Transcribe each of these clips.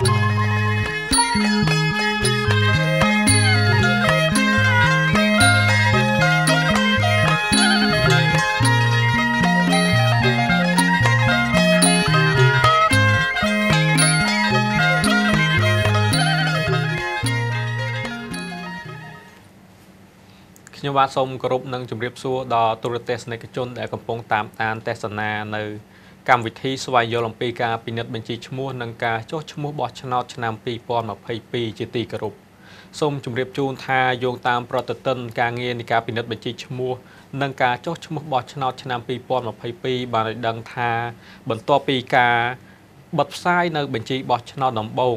ខ្ញុំបាទសូមគោរពនិងជម្រាបសួរដល់ទូរទស្សនិកជនដែលកំពុងតាមដានទស្សនានៅ កម្មវិធីស្វែងយល់អំពីការពិនិត្យបញ្ជីឈ្មោះនិងការចុះឈ្មោះបោះឆ្នោតឆ្នាំ2022ជាទីគោរពសូមជម្រាបជូនថាយោងតាមប្រតិទិនការងារនៃការពិនិត្យបញ្ជីឈ្មោះនិងការចុះឈ្មោះបោះឆ្នោតឆ្នាំ2022បានឲ្យដឹងថាបន្ទាប់ពីការបិទផ្សាយនៅបញ្ជីបោះឆ្នោតដំបូង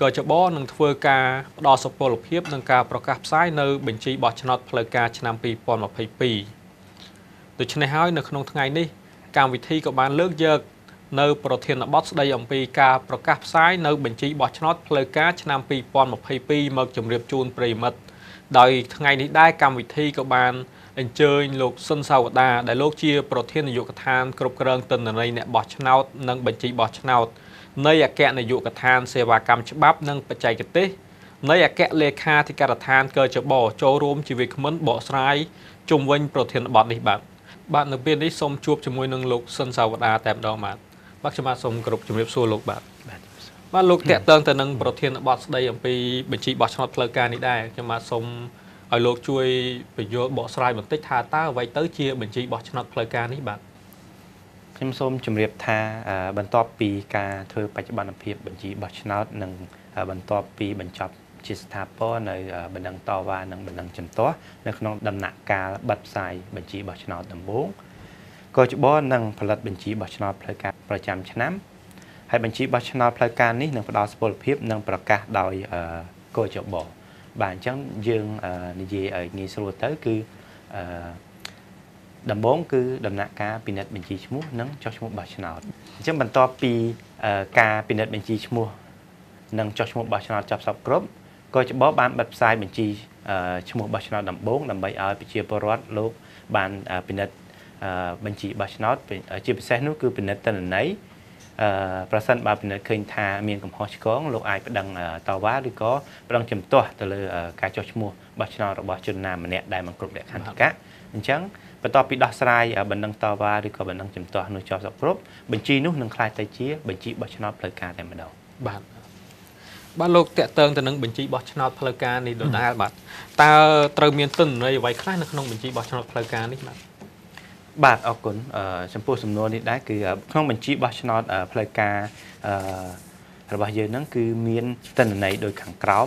កចបនឹងធ្វើការផ្ដល់សុពលភាពនិងការប្រកាសផ្សាយនៅបញ្ជីបោះឆ្នោតផ្លូវការឆ្នាំ2022ដូច្នេះហើយនៅក្នុងថ្ងៃនេះ កម្មវិធីក៏បានលើកយកនៅប្រធានបទស្ដីអំពីការប្រកាសផ្សាយនៅបញ្ជីបោះឆ្នោតផ្លូវការឆ្នាំ2022មកជម្រាបជូនប្រិមិត្តដោយថ្ងៃនេះដែរកម្មវិធីក៏បានអញ្ជើញលោកស៊ុនសាវតាដែលលោកជាប្រធាននាយកដ្ឋានគ្រប់គ្រងទិន្នន័យអ្នកបោះឆ្នោតនិងបញ្ជីបោះឆ្នោតនៃអគ្គនាយកដ្ឋានសេវាកម្មច្បាប់និងបច្ចេកទេសនៃអគ្គលេខាធិការដ្ឋានកចបចូលរួមជាវាគ្មិនបកស្រាយជុំវិញប្រធានបទនេះបាទ បាទនៅពេលនេះសូមជួបជាមួយនឹងលោកសុនសាវតាតែម្ដងបាទបាទខ្ញុំបាទសូមគោរពជំរាបសួរលោកបាទបាទលោកតាក់ទងទៅនឹងប្រធានបទស្ដីអំពីបញ្ជីបោះឆ្នោតផ្លូវការនេះដែរខ្ញុំបាទសូមឲ្យលោកជួយបញ្យល់បកស្រាយបន្តិចថាតើអ្វីទៅជាបញ្ជីបោះឆ្នោតផ្លូវការនេះបាទខ្ញុំសូមជម្រាបថាបន្ទាប់ពីការធ្វើបច្ចុប្បន្នភាពបញ្ជីបោះឆ្នោតនិងបន្ទាប់ពីបញ្ចប់ ជាស្ថាពរនៅបណ្ដឹងតវ៉ានិងបណ្ដឹងជំទាស់នៅក្នុងដំណាក់កាលបិទផ្សាយបញ្ជីបោះឆ្នោតដំបូងកជបនឹងផលិតបញ្ជីបោះឆ្នោតផ្លូវការប្រចាំឆ្នាំហើយបញ្ជីបោះឆ្នោតផ្លូវការនេះនឹងផ្ដល់សុពលភាពនិងប្រកាសដោយកជបបាទអញ្ចឹងយើងនិយាយឲ្យងាយស្រួលទៅគឺអឺដំបូងគឺដំណាក់ការពិនិត្យបញ្ជីឈ្មោះនិងចុះឈ្មោះបោះឆ្នោតអញ្ចឹងបន្ទាប់ពីការពិនិត្យបញ្ជីឈ្មោះនិងចុះឈ្មោះបោះឆ្នោតចាប់សពគ្រប់ ក៏ច្បោបានបិទផ្សាយបញ្ជីឈ្មោះបោះឆ្នោតដំបូងដើម្បីឲ្យប្រជាពលរដ្ឋលោកបានពិនិត្យបញ្ជីបោះឆ្នោតជាពិសេសនោះគឺពិនិត្យតនន័យអឺប្រសិនបើពិនិត្យឃើញថាមានកំហុសឆ្គងលោកអាចប្តឹងតវ៉ាឬក៏ប្តឹងជំទាស់ទៅលើការចុះឈ្មោះបោះឆ្នោតរបស់ជនណាម្នាក់ដែលមិនគ្រប់លក្ខន្តិកៈអញ្ចឹងបន្ទាប់ពីដោះស្រាយបណ្ដឹងតវ៉ាឬក៏បណ្ដឹងជំទាស់នោះចប់សពគ្រប់បញ្ជីនោះនឹងក្លាយទៅជាបញ្ជីបោះឆ្នោតផ្លូវការតែម្ដងបាទ បាទលោកតេតើងទៅនឹងបញ្ជីបោះឆ្នោតផ្លូវការនេះដដែលបាទតើត្រូវមានទិន្នន័យអ្វីខ្លះនៅក្នុងបញ្ជីបោះឆ្នោតផ្លូវការនេះបាទបាទអរគុណចំពោះសំណួរនេះដែរគឺក្នុងបញ្ជីបោះឆ្នោតផ្លូវការរបស់យើងហ្នឹងគឺមានទិន្នន័យដូចខាងក្រោម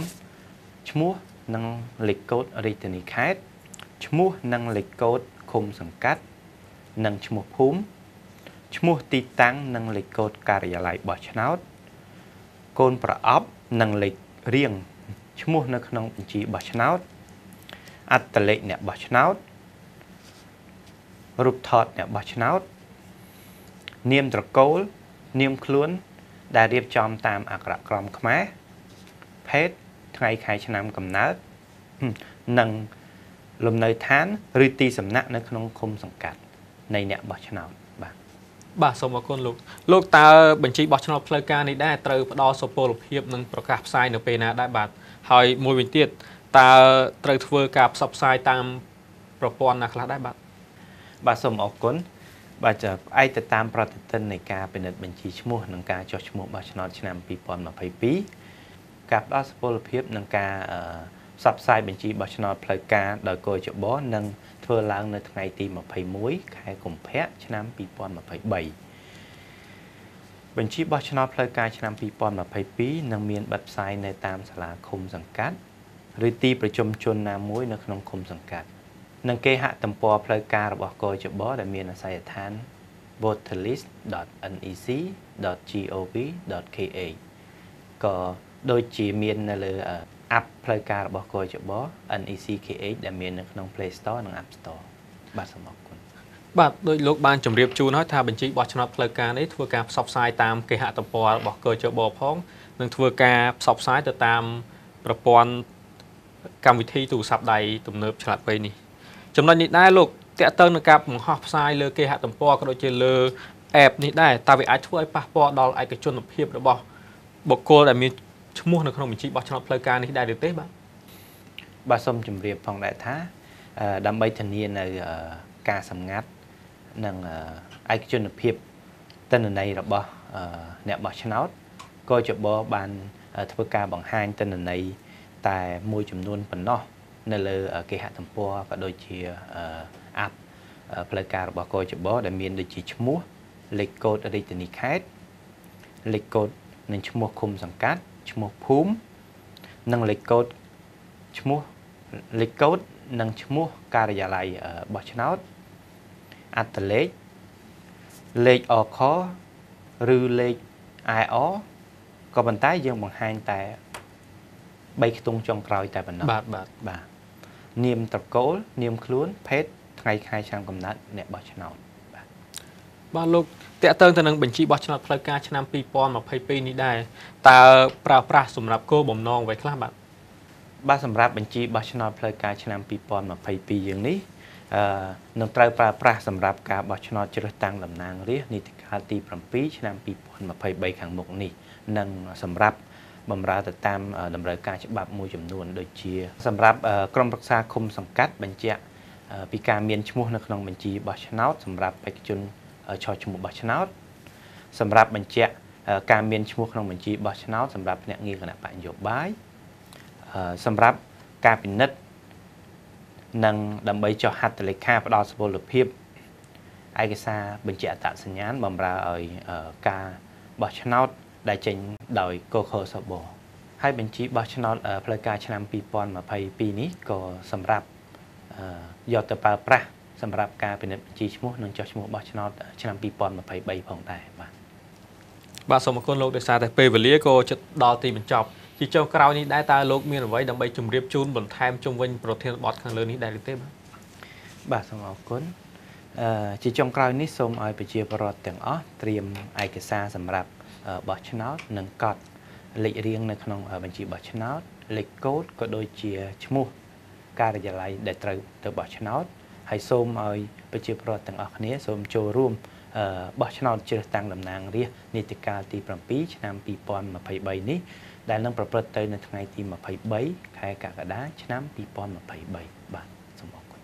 ឈ្មោះនិងលេខកូដរាជធានីខេត្តឈ្មោះនិងលេខកូដឃុំសង្កាត់និងឈ្មោះភូមិឈ្មោះទីតាំងនិងលេខកូដការិយាល័យបោះឆ្នោតកូនប្រអប់ និងលេខរៀងឈ្មោះនៅក្នុងបញ្ជីបោះឆ្នោតអត្តលេខអ្នកបោះឆ្នោតរូបថតអ្នកបោះឆ្នោតនាមត្រកូល នាមខ្លួន ដែលរៀបចំតាមអក្សរក្រមខ្មែរភេទថ្ងៃខែឆ្នាំកំណើតនិងលំនៅឋាន ឬទីសំណាក់នៅក្នុងឃុំសង្កាត់នៃអ្នកបោះឆ្នោតបាទ បាទសូមអរគុណលោកលោកតើបញ្ជីបោះឆ្នោតផ្លូវការនេះដែរត្រូវផ្ដល់សុពលភាពនិងប្រកាសផ្សាយនៅពេលណាដែរបាទហើយមួយវិញទៀតតើត្រូវធ្វើការផ្សព្វផ្សាយតាមប្រព័ន្ធណាខ្លះដែរបាទបាទសូមអរគុណបាទផ្អែកទៅតាមប្រតិទិននៃការពិនិត្យបញ្ជីឈ្មោះនិងការចុះឈ្មោះបោះឆ្នោតឆ្នាំ2022ការផ្ដល់សុពលភាពនិងការ ផ្សព្វផ្សាយបញ្ជីបោះឆ្នោតផ្លូវការដោយកោចបនឹងធ្វើឡើងនៅថ្ងៃទី21ខែកុម្ភៈឆ្នាំ2023បញ្ជីបោះឆ្នោតផ្លូវការឆ្នាំ2022នឹងមានបិទផ្សាយនៅតាមសាលាឃុំសង្កាត់ឬទីប្រជុំជនណាមួយនៅក្នុងឃុំសង្កាត់និងគេហទំព័រផ្លូវការរបស់កោចបដែលមានអាស័យដ្ឋាន voterlist.nec.gov.kh ក៏ដូចជាមាននៅលើ អាប់ផ្លូវការរបស់កោចប NECKH ដែលមាននៅក្នុង Play Store និង App Store បាទសូមអរគុណបាទដោយលោកបានជម្រាបជូនហើយថាបញ្ជីបោះឆ្នោតផ្លូវការនេះធ្វើការផ្សព្វផ្សាយតាមគេហទំព័ររបស់កោចបផងនិងធ្វើការផ្សព្វផ្សាយទៅតាមប្រព័ន្ធកម្មវិធីទូរស័ព្ទដៃទំនើបឆ្លាតវៃនេះចំណុចនេះដែរលោកតកតើនឹងការបង្ហោះផ្សាយលើគេហទំព័រក៏ដូចជាលើ app នេះដែរតើវាអាចធ្វើឲ្យប៉ះពាល់ដល់ឯកជនភាពរបស់បុគ្គលដែលមាន ឈ្មោះនៅក្នុងបញ្ជីបោះឆ្នោតផ្លូវការនេះដែរឬទេបាទបាទសូមជម្រាបផងដែរថាអឺដើម្បីធានានៅអឺការសម្ងាត់និងអឺឯកជនភាពតនន័យរបស់អឺអ្នកបោះឆ្នោតក៏ចបបានធ្វើការបង្ហាញតនន័យតែមួយចំនួនប៉ុណ្ណោះនៅលើគេហទំព័រក៏ដូចជាអាប់ផ្លូវការរបស់កចបដែលមានដូចជាឈ្មោះលេខកូដរាជធានីខេត្តលេខកូដនិងឈ្មោះឃុំសង្កាត់ ឈ្មោះភូមិនិងលេខកូដឈ្មោះលេខកូដនិងឈ្មោះការិយាល័យបោះឆ្នោតអត្តលេខលេខអខឬលេខអអក៏ប៉ុន្តែយើងបង្ហាញតែ3ខ្ទង់ចុងក្រោយតែប៉ុណ្ណោះបាទបាទបាទនាមត្រកូលនាមខ្លួនភេទថ្ងៃខែឆ្នាំកំណត់អ្នកបោះឆ្នោត បាទបាទលោកតកតើទៅនឹងបញ្ជីបោះឆ្នោតផ្លូវការឆ្នាំ2022នេះដែរតើប្រើប្រាស់សម្រាប់គោលបំណងអ្វីខ្លះបាទបាទសម្រាប់បញ្ជីបោះឆ្នោតផ្លូវការឆ្នាំ2022យើងនេះអឺនឹងត្រូវប្រើប្រាស់សម្រាប់ការបោះឆ្នោតជ្រើសតាំងតំណាងរាស្ត្រនីតិកាលទី7ឆ្នាំ2023ខាងមុខនេះនិងសម្រាប់បំរើទៅតាមតម្រូវការច្បាប់មួយចំនួនដូចជា សម្រាប់ក្រមរក្សាឃុំសង្កាត់បញ្ជាក់ពីការមានឈ្មោះនៅក្នុងបញ្ជីបោះឆ្នោតសម្រាប់បេក្ខជន ឆោឈ្មោះបោះឆ្នោតសម្រាប់បញ្ជាក់ការមានឈ្មោះក្នុងបញ្ជីបោះឆ្នោតសម្រាប់ភ្នាក់ងារគណៈបកនយោបាយសម្រាប់ការពិនិត្យនិងដើម្បីចុះហត្ថលេខាផ្ដល់សុពលភាពឯកសារបញ្ជាក់អត្តសញ្ញាណបម្រើឲ្យការបោះឆ្នោតដែលចេញដោយកខសបហើយបញ្ជីបោះឆ្នោតផ្លូវការឆ្នាំ2022នេះក៏សម្រាប់យកទៅប្រើប្រាស់ សម្រាប់ការពិនិត្យបញ្ជីឈ្មោះនិងចុះឈ្មោះបោះឆ្នោតឆ្នាំ2023ផងដែរបាទបាទសូមអរគុណលោកដោយសារតែពេលវេលាក៏ជិតដល់ទីបញ្ចប់ជាចុងក្រោយនេះដែរតើលោកមានអ្វីដើម្បីជម្រាបជូនបន្ថែមជុំវិញប្រធានបទខាងលើនេះដែរឬទេបាទបាទសូមអរគុណអឺជាចុងក្រោយនេះសូមឲ្យប្រជាពលរដ្ឋទាំងអស់ត្រៀមឯកសារសម្រាប់បោះឆ្នោតនិងកត់លេខរៀងនៅក្នុងបញ្ជីបោះឆ្នោតលេខកូដក៏ដូចជាឈ្មោះការិយាល័យដែលត្រូវទៅបោះឆ្នោត ហើយសូមឲ្យប្រជាពលរដ្ឋទាំងអស់គ្នាសូមចូលរួមបោះឆ្នោតជ្រើសតាំងតំណាងរាស្ត្រនីតិកាលទី7ឆ្នាំ2023នេះដែលនឹងប្រព្រឹត្តទៅនៅថ្ងៃទី23ខែកក្កដាឆ្នាំ2023បាទសូមអរគុណ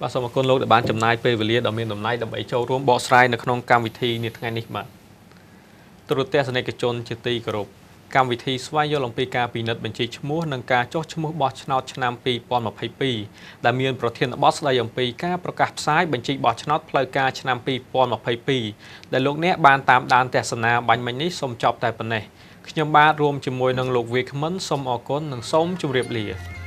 បាទសូមអរគុណលោកដែលបានចំណាយពេលវេលាដ៏មានតម្លៃដើម្បីចូលរួមបកស្រាយនៅក្នុងកម្មវិធីនាថ្ងៃនេះបាទទូរទស្សនិកជនជាទីគោរព កម្មវិធីស្វែងយល់អំពីការពិនិត្យបញ្ជីឈ្មោះនិងការចុះឈ្មោះបោះឆ្នោតឆ្នាំ2022ដែលមានប្រធានបទស្ដីអំពីការប្រកាសផ្សាយបញ្ជីបោះឆ្នោតផ្លូវការឆ្នាំ2022ដែលលោកអ្នកបានតាមដានទស្សនាបាញ់មិញនេះសូមចប់តែប៉ុណ្ណេះខ្ញុំបាទរួមជាមួយនឹងលោកវាគ្មិនសូមអរគុណនិងសូមជម្រាបលា